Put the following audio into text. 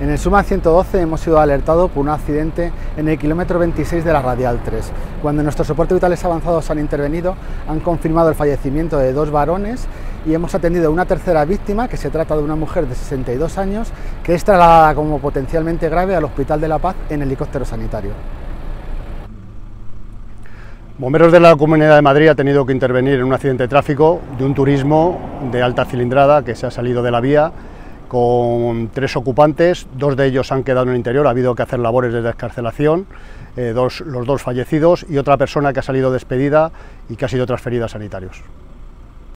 En el Suma 112 hemos sido alertados por un accidente en el kilómetro 26 de la Radial 3. Cuando nuestros soportes vitales avanzados han intervenido, han confirmado el fallecimiento de dos varones y hemos atendido a una tercera víctima, que se trata de una mujer de 62 años, que es trasladada como potencialmente grave al Hospital de la Paz en helicóptero sanitario. Bomberos de la Comunidad de Madrid ha tenido que intervenir en un accidente de tráfico de un turismo de alta cilindrada que se ha salido de la vía con tres ocupantes, dos de ellos han quedado en el interior, ha habido que hacer labores de descarcelación, eh, dos, los dos fallecidos y otra persona que ha salido despedida y que ha sido transferida a sanitarios.